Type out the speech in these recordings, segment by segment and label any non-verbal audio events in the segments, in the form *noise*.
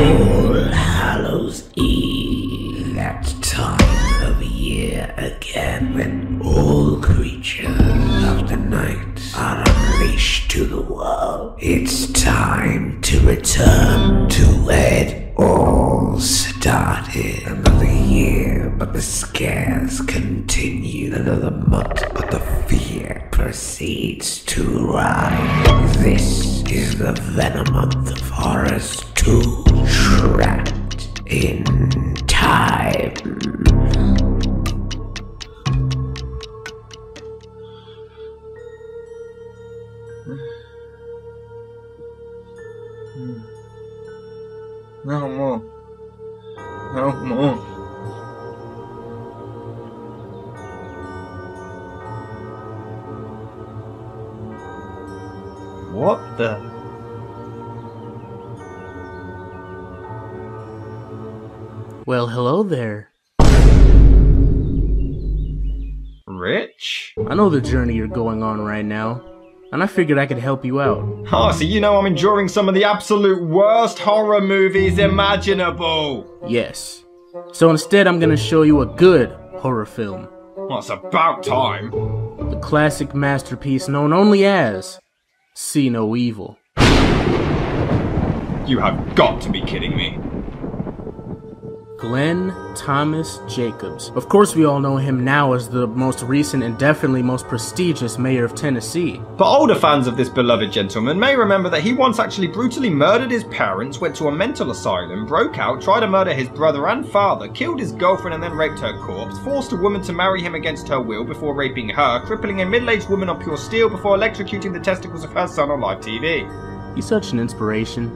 All Hallows Eve, that time of year again when all creatures of the night are unleashed to the world. It's time to return to it all started. The scares continue. Another month, but the fear proceeds to rise. This is the Venom month of horrors 2 Trapped in Time. Hmm. Hmm. No more. No more. What the? Well, hello there. Rich? I know the journey you're going on right now, and I figured I could help you out. Oh, so you know I'm enduring some of the absolute worst horror movies imaginable. Yes. So instead, I'm gonna show you a good horror film. Well, it's about time. The classic masterpiece known only as See No Evil. You have got to be kidding me. Glenn Thomas Jacobs. Of course, we all know him now as the most recent and definitely most prestigious mayor of Tennessee. But older fans of this beloved gentleman may remember that he once actually brutally murdered his parents, went to a mental asylum, broke out, tried to murder his brother and father, killed his girlfriend and then raped her corpse, forced a woman to marry him against her will before raping her, crippling a middle-aged woman on pure steel before electrocuting the testicles of her son on live TV. He's such an inspiration.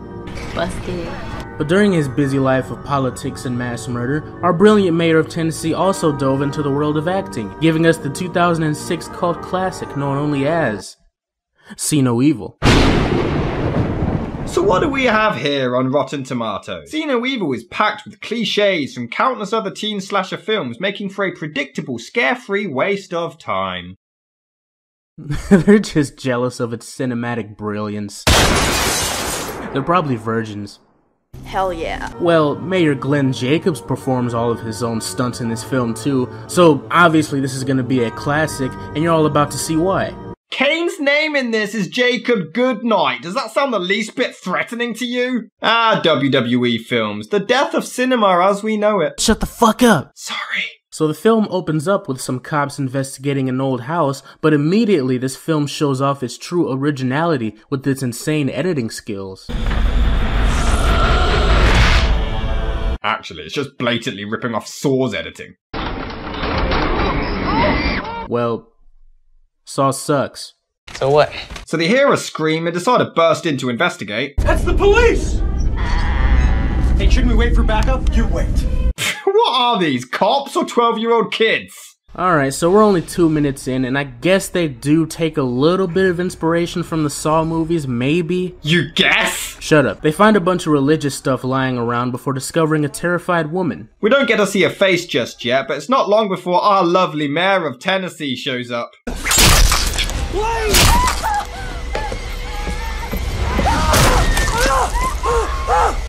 Busted. But during his busy life of politics and mass murder, our brilliant mayor of Tennessee also dove into the world of acting, giving us the 2006 cult classic known only as See No Evil. So what do we have here on Rotten Tomatoes? See No Evil is packed with cliches from countless other teen slasher films, making for a predictable, scare-free waste of time. *laughs* They're just jealous of its cinematic brilliance. They're probably virgins. Hell yeah. Well, Mayor Glenn Jacobs performs all of his own stunts in this film too, so obviously this is gonna be a classic, and you're all about to see why. Kane's name in this is Jacob Goodnight. Does that sound the least bit threatening to you? Ah, WWE films. The death of cinema as we know it. Shut the fuck up! Sorry. So the film opens up with some cops investigating an old house, but immediately this film shows off its true originality with its insane editing skills. Actually, it's just blatantly ripping off Saw's editing. Well, Saw sucks. So what? So they hear a scream and decide to burst in to investigate. That's the police! Hey, shouldn't we wait for backup? You wait. *laughs* what are these, cops or 12 year old kids? Alright, so we're only two minutes in, and I guess they do take a little bit of inspiration from the Saw movies, maybe? You guess? Shut up. They find a bunch of religious stuff lying around before discovering a terrified woman. We don't get to see her face just yet, but it's not long before our lovely mayor of Tennessee shows up.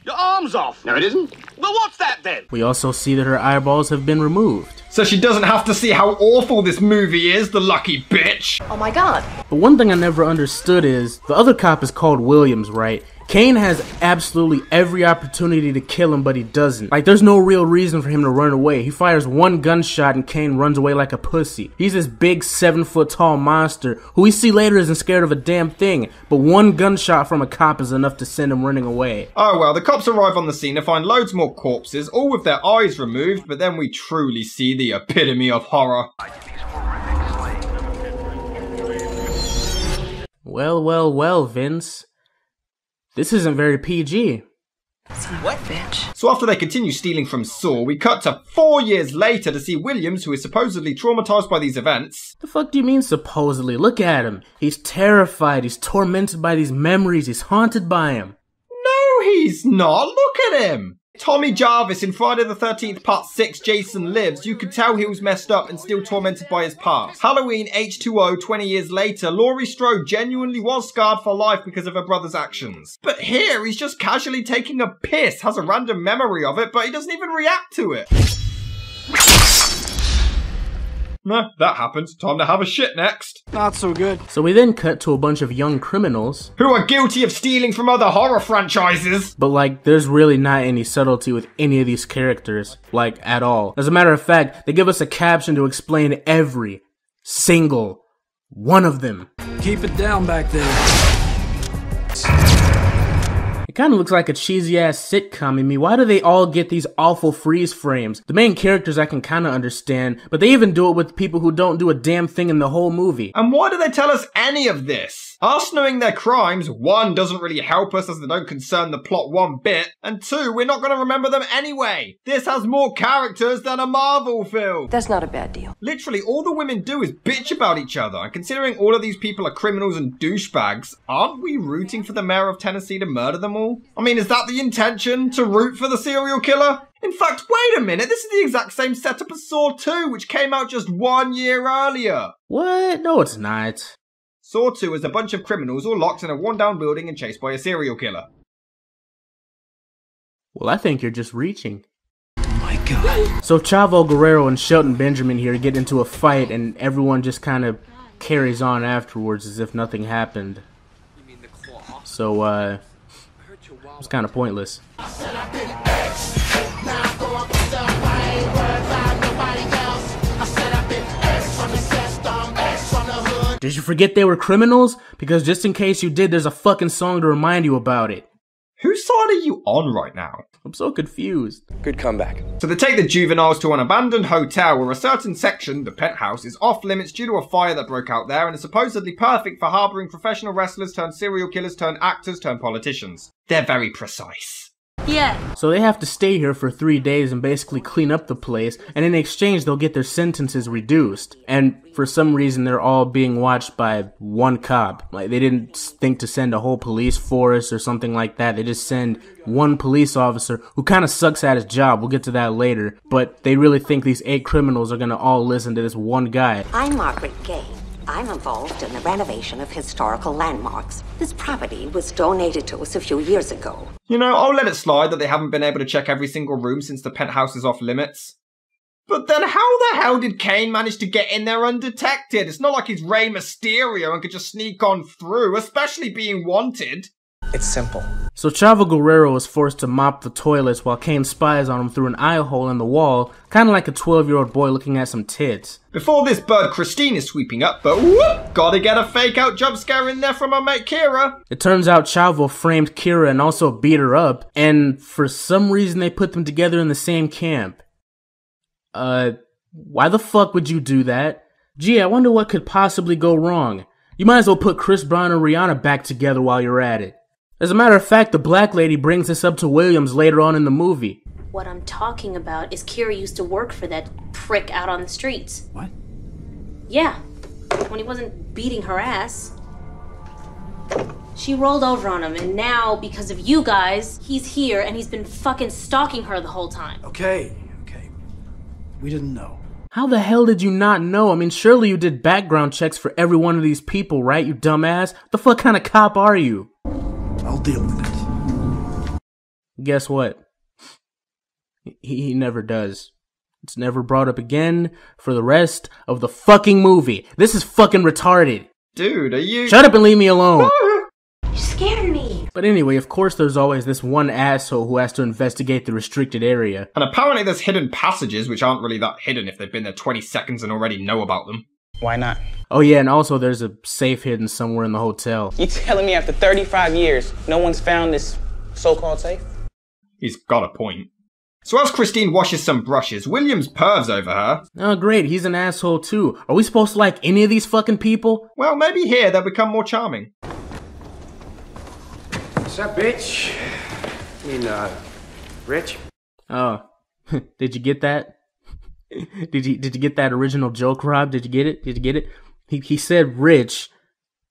Your arm's off. No, it isn't. Well, what's that then? We also see that her eyeballs have been removed. So she doesn't have to see how awful this movie is, the lucky bitch. Oh my god. But one thing I never understood is the other cop is called Williams, right? Kane has absolutely every opportunity to kill him, but he doesn't. Like, there's no real reason for him to run away. He fires one gunshot and Kane runs away like a pussy. He's this big, seven foot tall monster who we see later isn't scared of a damn thing, but one gunshot from a cop is enough to send him running away. Oh well, the cops arrive on the scene and find loads more corpses, all with their eyes removed, but then we truly see the epitome of horror. Well, well, well, Vince. This isn't very PG. What, bitch? So after they continue stealing from Saw, we cut to four years later to see Williams, who is supposedly traumatized by these events. The fuck do you mean supposedly? Look at him. He's terrified, he's tormented by these memories, he's haunted by him. No, he's not. Look at him. Tommy Jarvis in Friday the 13th Part 6 Jason Lives, you could tell he was messed up and still tormented by his past. Halloween H2O 20 years later, Laurie Strode genuinely was scarred for life because of her brother's actions. But here, he's just casually taking a piss, has a random memory of it, but he doesn't even react to it. Nah, that happens. Time to have a shit next. Not so good. So we then cut to a bunch of young criminals, Who are guilty of stealing from other horror franchises. but like there's really not any subtlety with any of these characters, like at all. As a matter of fact, they give us a caption to explain every single one of them. Keep it down back there. It kind of looks like a cheesy ass sitcom. I mean, why do they all get these awful freeze frames? The main characters I can kind of understand, but they even do it with people who don't do a damn thing in the whole movie. And why do they tell us any of this? Us knowing their crimes, one, doesn't really help us as they don't concern the plot one bit, and two, we're not going to remember them anyway. This has more characters than a Marvel film. That's not a bad deal. Literally, all the women do is bitch about each other, and considering all of these people are criminals and douchebags, aren't we rooting for the mayor of Tennessee to murder them all? I mean, is that the intention? To root for the serial killer? In fact, wait a minute, this is the exact same setup as Saw 2, which came out just one year earlier. What? No, it's not. Saw 2 is a bunch of criminals all locked in a worn down building and chased by a serial killer. Well, I think you're just reaching. My God. So Chavo Guerrero and Shelton Benjamin here get into a fight, and everyone just kind of carries on afterwards as if nothing happened. So, uh, it's kind of pointless. Did you forget they were criminals? Because just in case you did, there's a fucking song to remind you about it. Whose side are you on right now? I'm so confused. Good comeback. So they take the juveniles to an abandoned hotel where a certain section, the penthouse, is off limits due to a fire that broke out there and is supposedly perfect for harboring professional wrestlers turned serial killers turned actors turned politicians. They're very precise. Yeah. So they have to stay here for three days and basically clean up the place, and in exchange, they'll get their sentences reduced. And for some reason, they're all being watched by one cop. Like, they didn't think to send a whole police force or something like that. They just send one police officer who kind of sucks at his job. We'll get to that later. But they really think these eight criminals are gonna all listen to this one guy. I'm Margaret Gay. I'm involved in the renovation of historical landmarks. This property was donated to us a few years ago. You know, I'll let it slide that they haven't been able to check every single room since the penthouse is off limits. But then how the hell did Kane manage to get in there undetected? It's not like he's Rey Mysterio and could just sneak on through, especially being wanted. It's simple. So Chavo Guerrero is forced to mop the toilets while Kane spies on him through an eye hole in the wall, kinda like a 12 year old boy looking at some tits. Before this bird, Christine is sweeping up, but whoop! Gotta get a fake out jump scare in there from our mate Kira. It turns out Chavo framed Kira and also beat her up, and for some reason they put them together in the same camp. Uh, why the fuck would you do that? Gee, I wonder what could possibly go wrong. You might as well put Chris Brown and Rihanna back together while you're at it. As a matter of fact, the black lady brings this up to Williams later on in the movie. What I'm talking about is Kira used to work for that prick out on the streets. What? Yeah, when he wasn't beating her ass. She rolled over on him, and now, because of you guys, he's here and he's been fucking stalking her the whole time. Okay, okay. We didn't know. How the hell did you not know? I mean, surely you did background checks for every one of these people, right, you dumbass? The fuck kind of cop are you? I'll deal with it. Guess what? He, he never does. It's never brought up again for the rest of the fucking movie. This is fucking retarded. Dude, are you. Shut up and leave me alone. *laughs* You scared me. But anyway, of course, there's always this one asshole who has to investigate the restricted area. And apparently there's hidden passages which aren't really that hidden if they've been there 20 seconds and already know about them. Why not? Oh, yeah, and also there's a safe hidden somewhere in the hotel. You telling me after 35 years, no one's found this so-called safe? He's got a point. So as Christine washes some brushes, Williams pervs over her. Oh, great, he's an asshole too. Are we supposed to like any of these fucking people? Well, maybe here they'll become more charming. What's up, bitch? I mean, uh, Rich? Oh, *laughs* did you get that? *laughs* did you did you get that original joke, Rob? Did you get it? Did you get it? He he said rich,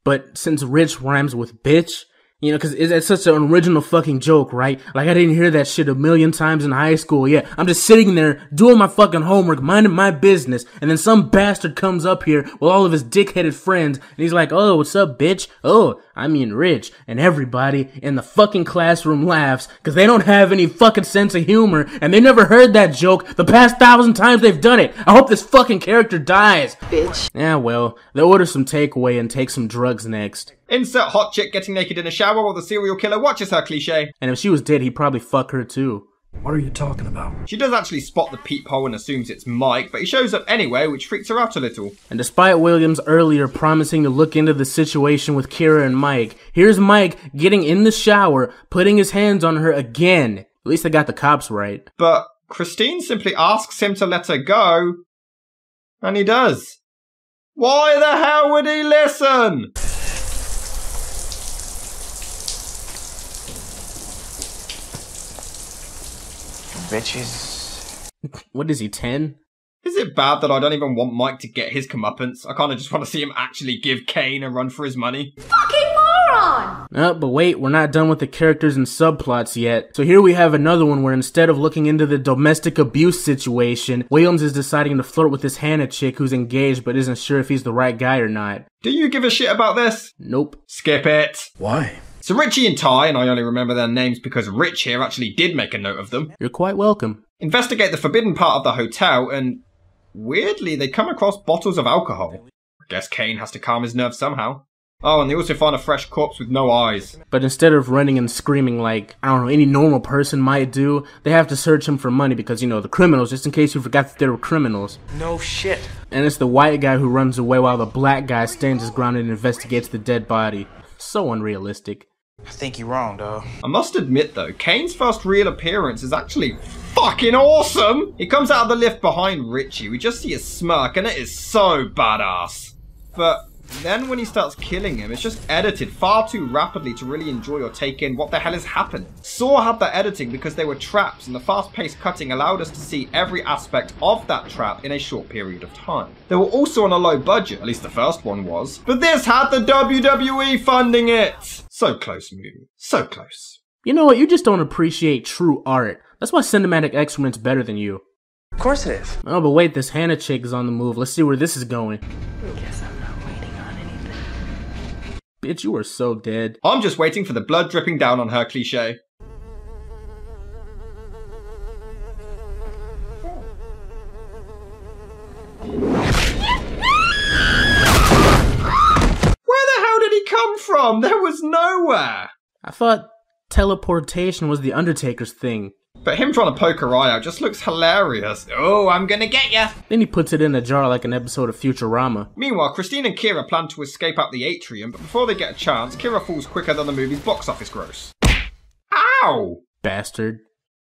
but since rich rhymes with bitch, You know, cause it's, it's such an original fucking joke, right? Like I didn't hear that shit a million times in high school. Yeah, I'm just sitting there doing my fucking homework, minding my business, and then some bastard comes up here with all of his dick-headed friends, and he's like, "Oh, what's up, bitch? Oh, I mean rich," and everybody in the fucking classroom laughs because they don't have any fucking sense of humor, and they never heard that joke the past thousand times they've done it. I hope this fucking character dies. Bitch. Yeah, well, they'll order some takeaway and take some drugs next. Insert hot chick getting naked in a shower while the serial killer watches her cliche. And if she was dead, he'd probably fuck her too. What are you talking about? She does actually spot the peephole and assumes it's Mike, but he shows up anyway, which freaks her out a little. And despite Williams earlier promising to look into the situation with Kira and Mike, here's Mike getting in the shower, putting his hands on her again. At least I got the cops right. But Christine simply asks him to let her go, and he does. Why the hell would he listen? Bitches. *laughs* What is he, 10? Is it bad that I don't even want Mike to get his comeuppance? I kinda just want to see him actually give Kane a run for his money. Fucking moron! Uh, but wait, we're not done with the characters and subplots yet. So here we have another one where instead of looking into the domestic abuse situation, Williams is deciding to flirt with this Hannah chick who's engaged but isn't sure if he's the right guy or not. Do you give a shit about this? Nope. Skip it. Why? So Richie and Ty, and I only remember their names because Rich here actually did make a note of them, You're quite welcome. investigate the forbidden part of the hotel, and weirdly, they come across bottles of alcohol. I guess Kane has to calm his nerves somehow. Oh, and they also find a fresh corpse with no eyes. But instead of running and screaming like, I don't know, any normal person might do, they have to search him for money because, you know, the criminals, just in case you forgot that they were criminals. No shit. And it's the white guy who runs away while the black guy stands his ground and investigates the dead body. So unrealistic. I think you're wrong, dog. I must admit though, Kane's first real appearance is actually fucking awesome! He comes out of the lift behind Richie, we just see a smirk and it is so badass. But then when he starts killing him, it's just edited far too rapidly to really enjoy or take in what the hell is happening. Saw had that editing because they were traps and the fast-paced cutting allowed us to see every aspect of that trap in a short period of time. They were also on a low budget, at least the first one was, but this had the WWE funding it! So close movie. So close. You know what? You just don't appreciate true art. That's why Cinematic Excrement's better than you. Of course it is. Oh, but wait, this Hannah chick is on the move. Let's see where this is going. Guess I'm not waiting on anything. Bitch, you are so dead. I'm just waiting for the blood dripping down on her cliche. Where the hell did he come from? There was nowhere. I thought teleportation was the Undertaker's thing. But him trying to poke her eye out just looks hilarious. Oh, I'm gonna get ya. Then he puts it in a jar like an episode of Futurama. Meanwhile, Christine and Kira plan to escape out the atrium, but before they get a chance, Kira falls quicker than the movie's box office gross. Ow! Bastard.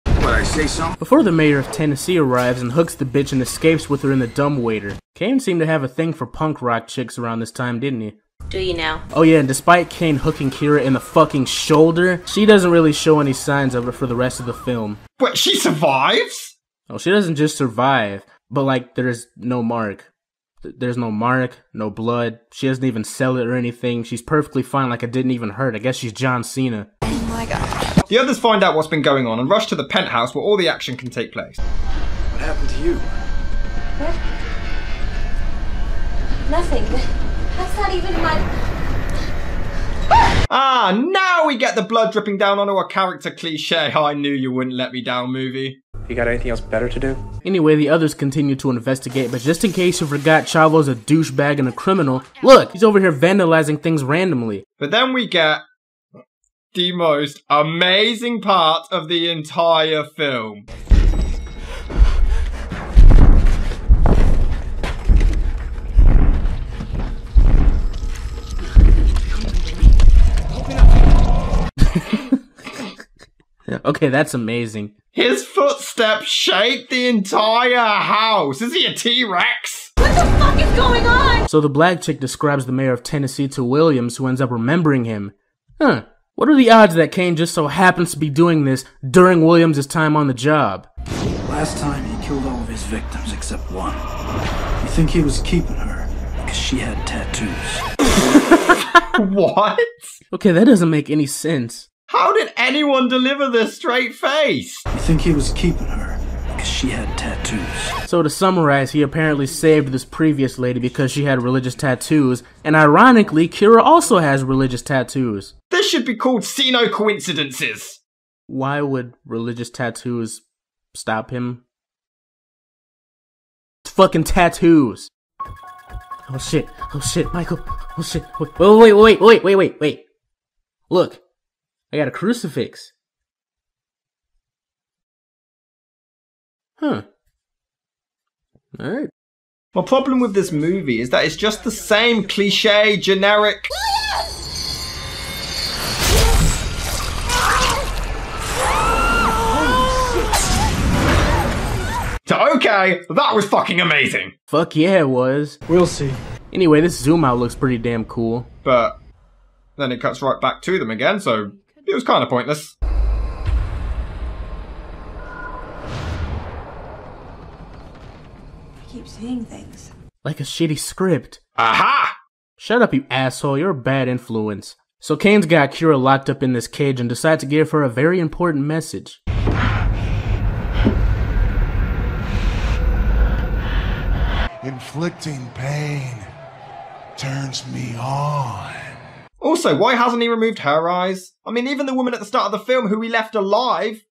What, I say something? Before the mayor of Tennessee arrives and hooks the bitch and escapes with her in the dumbwaiter, Kane seemed to have a thing for punk rock chicks around this time, didn't he? Do you now? Oh yeah, and despite Kane hooking Kira in the fucking shoulder, she doesn't really show any signs of it for the rest of the film. But she survives? Oh, she doesn't just survive, but like there's no mark. There's no mark, no blood. She doesn't even sell it or anything. She's perfectly fine, like it didn't even hurt. I guess she's John Cena. Oh my god. The others find out what's been going on and rush to the penthouse where all the action can take place. What happened to you? What? Nothing. That's not even my. Ah, now we get the blood dripping down onto a character cliche. I knew you wouldn't let me down, movie. You got anything else better to do? Anyway, the others continue to investigate, but just in case you forgot Chavo's a douchebag and a criminal, look, he's over here vandalizing things randomly. But then we get the most amazing part of the entire film. Okay, that's amazing. His footsteps shake the entire house. Is he a T-Rex? What the fuck is going on? So the black chick describes the mayor of Tennessee to Williams, who ends up remembering him. Huh. What are the odds that Kane just so happens to be doing this during Williams' time on the job? Last time he killed all of his victims except one. You think he was keeping her because she had tattoos. *laughs* what? Okay, that doesn't make any sense. How did anyone deliver this straight face? You think he was keeping her because she had tattoos. So to summarize, he apparently saved this previous lady because she had religious tattoos, and ironically, Kira also has religious tattoos. This should be called See No Coincidences. Why would religious tattoos stop him? It's fucking tattoos. Oh shit! Oh shit, Michael! Oh shit! wait, Wait, wait, wait, wait, wait, wait, wait! Look, I got a crucifix. Huh. Alright. My problem with this movie is that it's just the same cliche, generic. So, okay, that was fucking amazing. Fuck yeah, it was. We'll see. Anyway, this zoom out looks pretty damn cool. But then it cuts right back to them again, so it was kind of pointless. I keep seeing things. Like a shitty script. Aha! Shut up, you asshole. You're a bad influence. So Kane's got Kira locked up in this cage and decides to give her a very important message. Inflicting pain turns me on. Also, why hasn't he removed her eyes? I mean, even the woman at the start of the film who he left alive,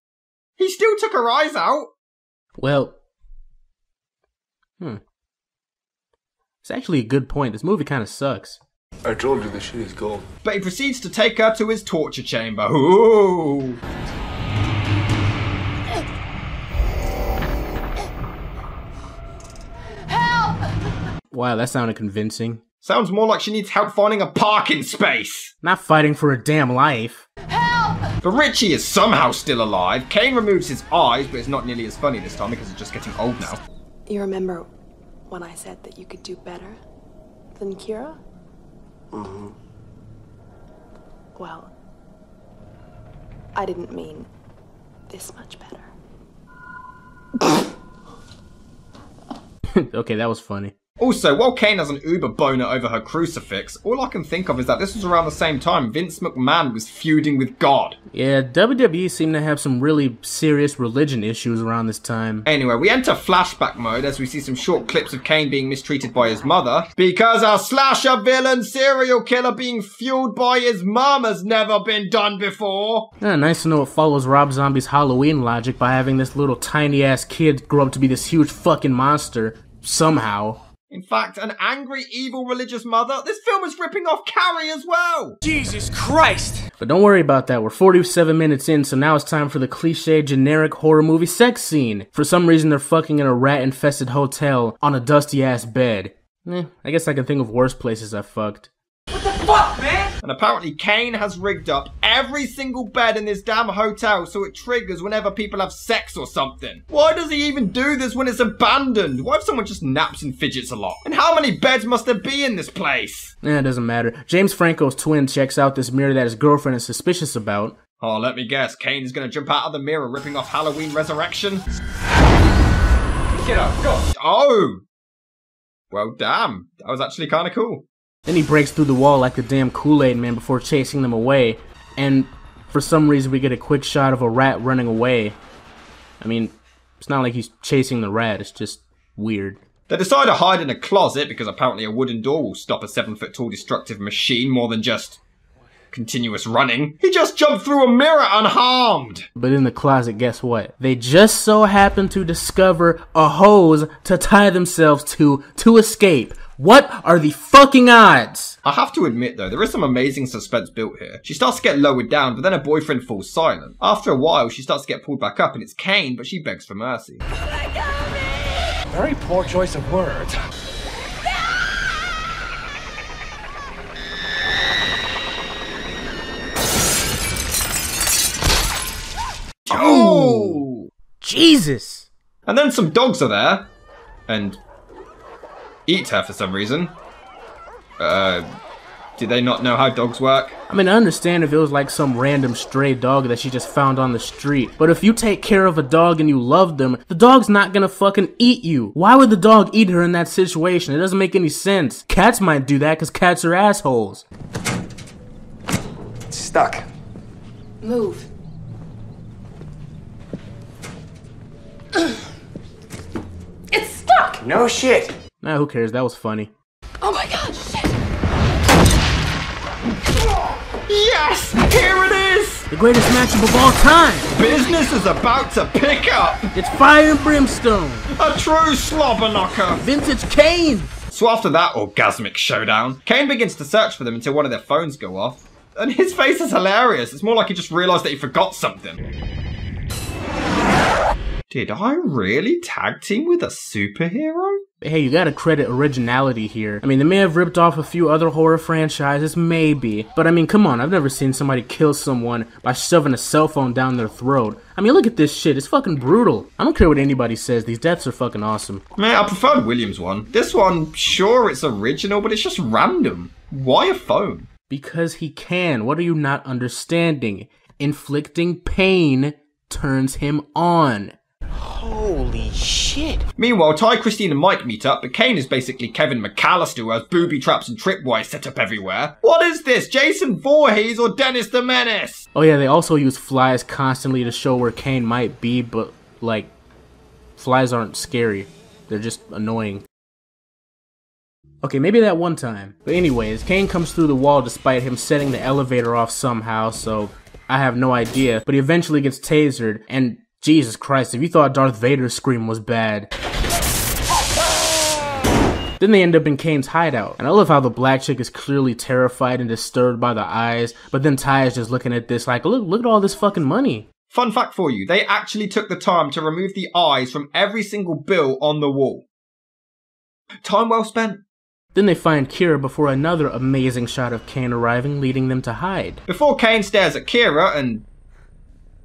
he still took her eyes out. Well, hmm. It's actually a good point. This movie kind of sucks. I told you the shit is gold. But he proceeds to take her to his torture chamber. Ooh. Wow, that sounded convincing. Sounds more like she needs help finding a parking space. Not fighting for a damn life. Help! But Richie is somehow still alive. Kane removes his eyes, but it's not nearly as funny this time because it's just getting old now. You remember when I said that you could do better than Kira? Mm-hmm. Well, I didn't mean this much better. *laughs* okay, that was funny. Also, while Kane has an uber boner over her crucifix, all I can think of is that this was around the same time Vince McMahon was feuding with God. Yeah, WWE seemed to have some really serious religion issues around this time. Anyway, we enter flashback mode as we see some short clips of Kane being mistreated by his mother because a slasher villain serial killer being fueled by his mum has never been done before. Yeah, nice to know it follows Rob Zombie's Halloween logic by having this little tiny ass kid grow up to be this huge fucking monster somehow. In fact, an angry, evil religious mother. This film is ripping off Carrie as well. Jesus Christ! But don't worry about that. We're 47 minutes in, so now it's time for the cliche generic horror movie sex scene. For some reason, they're fucking in a rat infested hotel on a dusty ass bed. Eh, I guess I can think of worse places I've fucked. What the fuck, man? And apparently, Kane has rigged up every single bed in this damn hotel so it triggers whenever people have sex or something. Why does he even do this when it's abandoned? Why if someone just naps and fidgets a lot? And how many beds must there be in this place? Eh, it doesn't matter. James Franco's twin checks out this mirror that his girlfriend is suspicious about. Oh, let me guess. Kane is gonna jump out of the mirror, ripping off Halloween Resurrection. Get up, go! Oh! Well, damn. That was actually kind of cool. Then he breaks through the wall like the damn Kool-Aid man before chasing them away. And for some reason we get a quick shot of a rat running away. I mean, it's not like he's chasing the rat, it's just weird. They decide to hide in a closet because apparently a wooden door will stop a seven foot tall destructive machine more than just continuous running. He just jumped through a mirror unharmed. But in the closet, guess what? They just so happen to discover a hose to tie themselves to to escape. What are the fucking odds? I have to admit though, there is some amazing suspense built here. She starts to get lowered down, but then her boyfriend falls silent. After a while, she starts to get pulled back up and it's Kane, but she begs for mercy. Very poor choice of words. Oh! Jesus! And then some dogs are there and eat her for some reason. Uh, Do they not know how dogs work? I mean, I understand if it was like some random stray dog that she just found on the street, but if you take care of a dog and you love them, the dog's not gonna fucking eat you. Why would the dog eat her in that situation? It doesn't make any sense. Cats might do that because cats are assholes. It's stuck. Move. *clears throat* it's stuck! No shit. Nah, who cares? That was funny. Oh my god, shit! Yes! Here it is! The greatest matchup of all time! Business is about to pick up! It's fire and brimstone! A true slobber knocker! Vintage Kane! So after that orgasmic showdown, Kane begins to search for them until one of their phones go off. And his face is hilarious. It's more like he just realised that he forgot something. Did I really tag team with a superhero? Hey, you gotta credit originality here. I mean, they may have ripped off a few other horror franchises, maybe. But I mean, come on, I've never seen somebody kill someone by shoving a cell phone down their throat. I mean, look at this shit, it's fucking brutal. I don't care what anybody says, these deaths are fucking awesome. Man, I preferred Williams' one. This one, sure, it's original, but it's just random. Why a phone? Because he can. What are you not understanding? Inflicting pain turns him on. Holy shit. Meanwhile, Ty, Christine, and Mike meet up, but Kane is basically Kevin McCallister who has booby traps and tripwires set up everywhere. What is this, Jason Voorhees or Dennis the Menace? Oh yeah, they also use flies constantly to show where Kane might be, but like, flies aren't scary. They're just annoying. Okay, maybe that one time. But anyways, Kane comes through the wall despite him setting the elevator off somehow, so I have no idea. But he eventually gets tasered, and Jesus Christ, if you thought Darth Vader's scream was bad. Then they end up in Kane's hideout. And I love how the black chick is clearly terrified and disturbed by the eyes, but then Ty is just looking at this like, look, look at all this fucking money. Fun fact for you, they actually took the time to remove the eyes from every single bill on the wall. Time well spent. Then they find Kira before another amazing shot of Kane arriving, leading them to hide. Before Kane stares at Kira and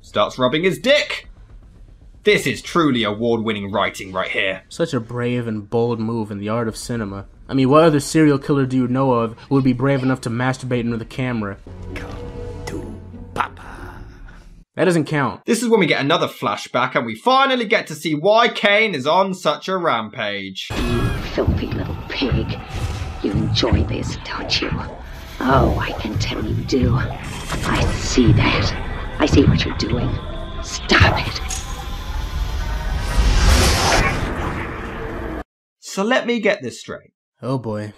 starts rubbing his dick. This is truly award winning writing right here. Such a brave and bold move in the art of cinema. I mean, what other serial killer do you know of who would be brave enough to masturbate into the camera? Come to Papa. That doesn't count. This is when we get another flashback and we finally get to see why Kane is on such a rampage. You filthy little pig. You enjoy this, don't you? Oh, I can tell you do. I see that. I see what you're doing. Stop it. So let me get this straight. Oh boy.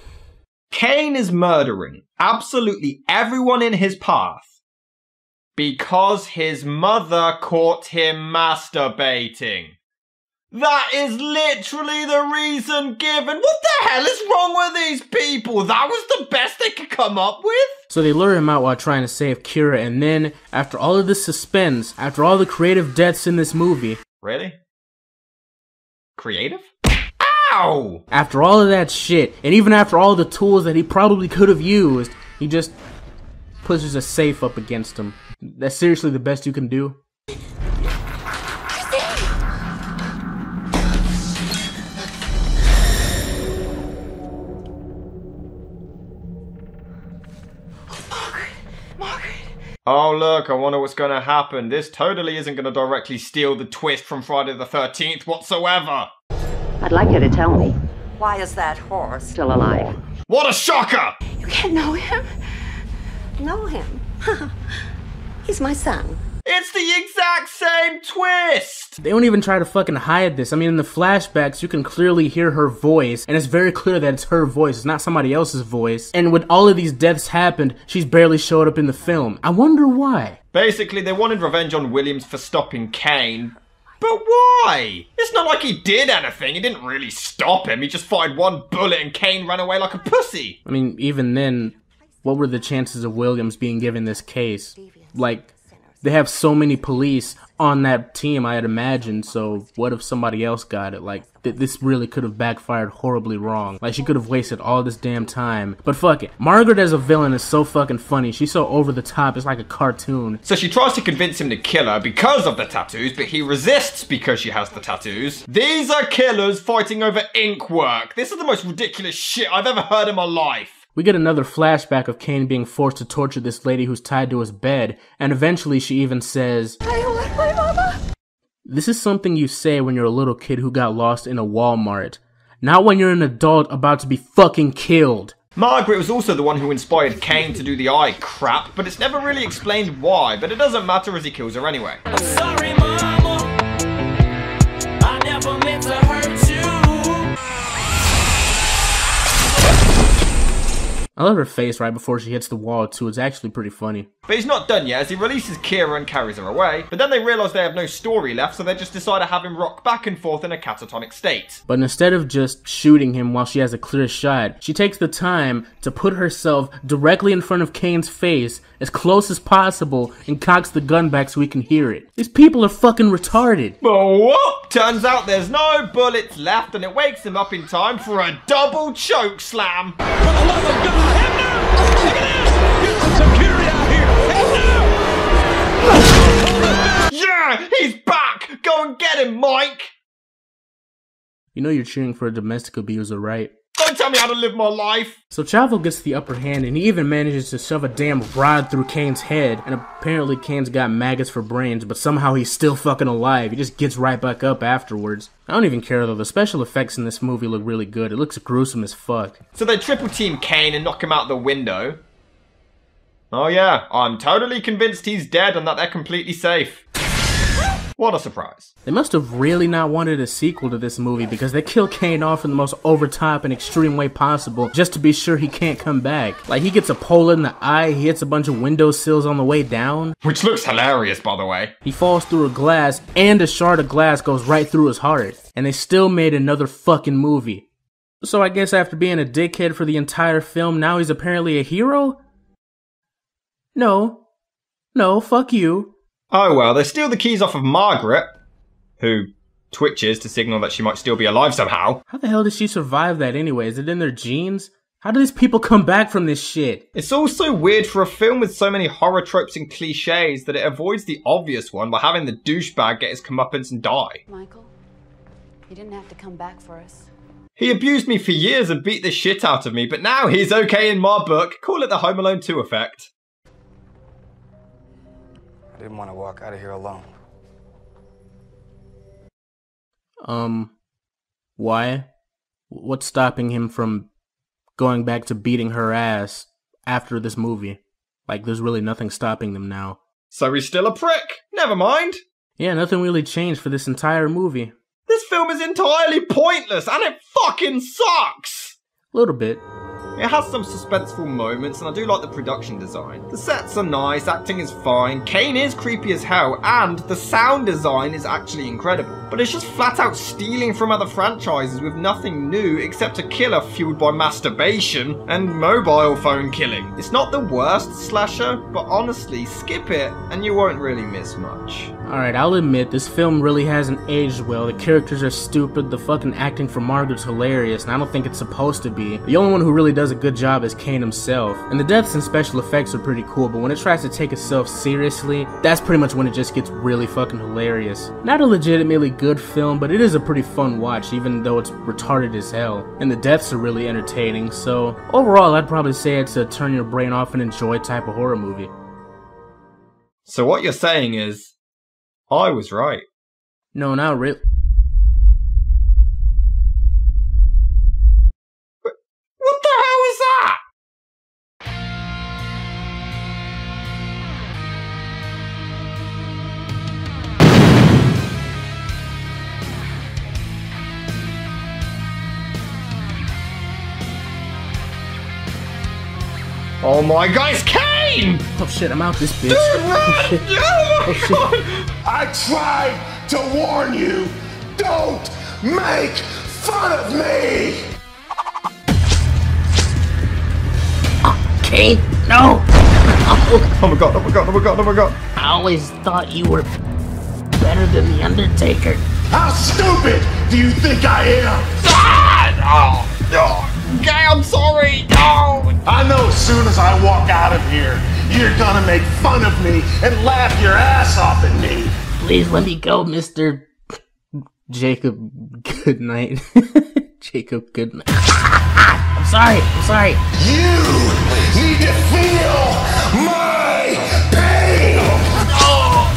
Kane is murdering absolutely everyone in his path because his mother caught him masturbating. That is literally the reason given. What the hell is wrong with these people? That was the best they could come up with? So they lure him out while trying to save Kira, and then, after all of this suspense, after all the creative deaths in this movie. Really? Creative? After all of that shit, and even after all the tools that he probably could have used, he just pushes a safe up against him. That's seriously the best you can do? Oh, look, I wonder what's going to happen. This totally isn't going to directly steal the twist from Friday the 13th whatsoever. I'd like you to tell me. Why is that horse Still alive. What a shocker! You can't know him? Know him? *laughs* He's my son. It's the exact same twist! They don't even try to fucking hide this. I mean, in the flashbacks, you can clearly hear her voice, and it's very clear that it's her voice, it's not somebody else's voice. And when all of these deaths happened, she's barely showed up in the film. I wonder why. Basically, they wanted revenge on Williams for stopping Kane. But why? It's not like he did anything. He didn't really stop him. He just fired one bullet and Kane ran away like a pussy. I mean, even then, what were the chances of Williams being given this case? Like, they have so many police on that team, I had imagined. So what if somebody else got it? Like th- this really could have backfired horribly wrong. Like she could have wasted all this damn time. But fuck it, Margaret as a villain is so fucking funny. She's so over the top. It's like a cartoon. So she tries to convince him to kill her because of the tattoos, but he resists because she has the tattoos. These are killers fighting over ink work. This is the most ridiculous shit I've ever heard in my life. We get another flashback of Kane being forced to torture this lady who's tied to his bed, and eventually she even says, I want my mama. This is something you say when you're a little kid who got lost in a Walmart, not when you're an adult about to be fucking killed. Margaret was also the one who inspired Kane to do the eye crap, but it's never really explained why, but it doesn't matter as he kills her anyway. Sorry, I love her face right before she hits the wall too, it's actually pretty funny. But he's not done yet as he releases Kira and carries her away, but then they realise they have no story left so they just decide to have him rock back and forth in a catatonic state. But instead of just shooting him while she has a clear shot, she takes the time to put herself directly in front of Kane's face, as close as possible, and cocks the gun back so we can hear it. These people are fucking retarded. But whoop! Turns out there's no bullets left and it wakes him up in time for a double choke slam. Yeah! He's back! Go and get him, Mike! You know you're cheering for a domestic abuser, right? Don't tell me how to live my life! So Chavo gets the upper hand and he even manages to shove a damn rod through Kane's head. And apparently Kane's got maggots for brains, but somehow he's still fucking alive. He just gets right back up afterwards. I don't even care though, the special effects in this movie look really good. It looks gruesome as fuck. So they triple team Kane and knock him out the window. Oh yeah, I'm totally convinced he's dead and that they're completely safe. What a surprise. They must have really not wanted a sequel to this movie because they kill Kane off in the most overtop and extreme way possible just to be sure he can't come back. Like he gets a pole in the eye, he hits a bunch of windowsills on the way down. Which looks hilarious, by the way. He falls through a glass and a shard of glass goes right through his heart. And they still made another fucking movie. So I guess after being a dickhead for the entire film, now he's apparently a hero? No. No, fuck you. Oh well, they steal the keys off of Margaret, who twitches to signal that she might still be alive somehow. How the hell did she survive that anyway? Is it in their genes? How do these people come back from this shit? It's also weird for a film with so many horror tropes and cliches that it avoids the obvious one by having the douchebag get his comeuppance and die. Michael, you didn't have to come back for us. He abused me for years and beat the shit out of me, but now he's okay in my book. Call it the Home Alone 2 effect. I didn't want to walk out of here alone. Um, why? What's stopping him from going back to beating her ass after this movie? Like, there's really nothing stopping them now. So he's still a prick. Never mind. Yeah, nothing really changed for this entire movie. This film is entirely pointless and it fucking sucks. A little bit. It has some suspenseful moments, and I do like the production design. The sets are nice, acting is fine, Kane is creepy as hell, and the sound design is actually incredible. But it's just flat out stealing from other franchises with nothing new except a killer fueled by masturbation and mobile phone killing. It's not the worst slasher, but honestly, skip it and you won't really miss much. Alright, I'll admit, this film really hasn't aged well. The characters are stupid, the fucking acting for Margaret's hilarious, and I don't think it's supposed to be. The only one who really does a good job is Kane himself. And the deaths and special effects are pretty cool, but when it tries to take itself seriously, that's pretty much when it just gets really fucking hilarious. Not a legitimately good film, but it is a pretty fun watch, even though it's retarded as hell. And the deaths are really entertaining, so overall, I'd probably say it's a turn your brain off and enjoy type of horror movie. So what you're saying is, I was right. No, not really. What the hell was that? Oh my god, it's Kane! Oh shit, I'm out this bitch. Dude, *laughs* Oh run! shit. Oh my Oh, shit. I tried to warn you. Don't make fun of me. Kane, no! *laughs* Oh my god, oh my god, oh my god, oh my god. I always thought you were better than The Undertaker. How stupid do you think I am? Ah! Oh, no. Okay, I'm sorry. No. I know as soon as I walk out of here, you're gonna make fun of me and laugh your ass off at me. Please let me go, Mr. Jacob Goodnight. *laughs* Jacob Goodnight. I'm sorry, I'm sorry. You need to feel my pain! Oh,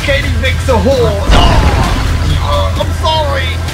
Katie Vick's a whore. Oh, I'm sorry.